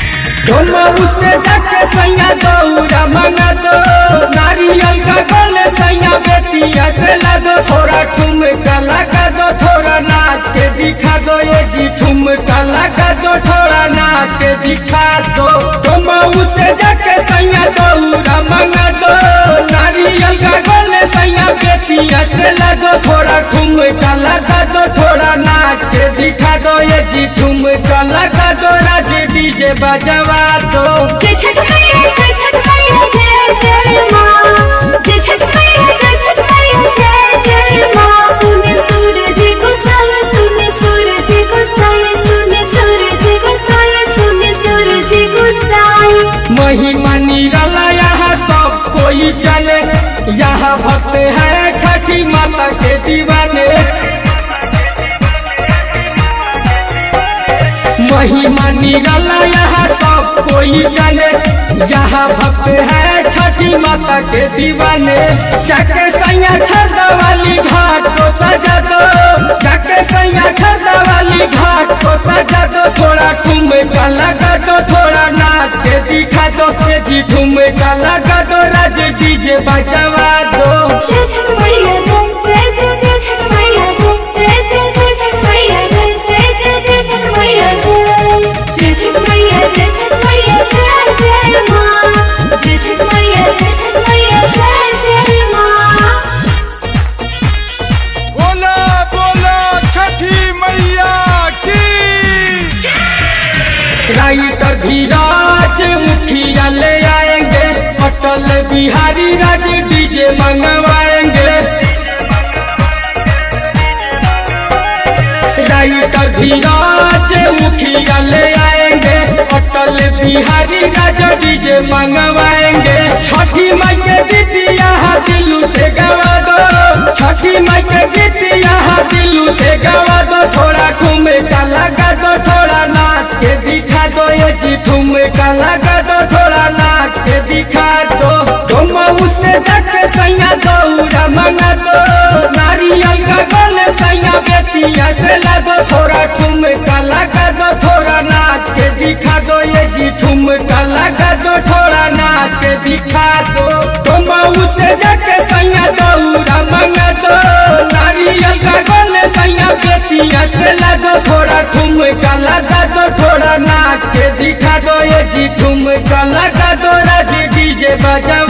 उससे जाके सैया दौड़ा मंगा दो नारियल का गले सैया बेटिया जी ठुमका लगा दो थोड़ा नाच के दिखा दो। ढोलो से जाके सैया दौरा मंगा दो। नारियल का गले सैया बेटिया चला दो। थोड़ा ठुमका लगा दो थोड़ा नाच के दिखा दो। ये जी ठुमका लगा दो राजे डीजे बजवा दो। जाने यहाँ भक्त है छठी माता के दीवाने। महिमा निराला यहाँ सब कोई जाने। यहाँ भक्त है छठी माता के दीवाने। जाके सैया छदा वाली घाट लगा दो थोड़ा नाच. के दिखा दो के जी ठुमका लगा दो राज डीजे बजवा धीराज मुखिया ले आएँगे, अटल बिहारी राज डीजे मंगवाएँगे। राइटर विराज मुखिया ले आएँगे, अटल बिहारी राज डीजे मंगवाएँगे। छठी दो ये जी ठुमका लगा दो थोड़ा नाच के दिखा दो। तुम उससे जाके सैया दौड़ा मंगा दो। नारियल का गले सैया बेटिया से ला दो। थोड़ा ठुमका लगा दो, थोड़ा नाच के दिखा दो। ये जी ठुमका लगा दो, थोड़ा नाच के दिखा से दो थोड़ा ठुमका लगा दो थोड़ा नाच के दिखा दो ये जी ठुमका लगा दो राज़ी डीजे बजा